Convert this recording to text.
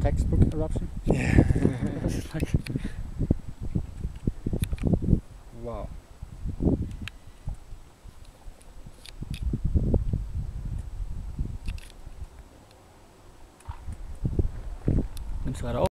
textbook eruption. Yeah. Like, wow. Men så er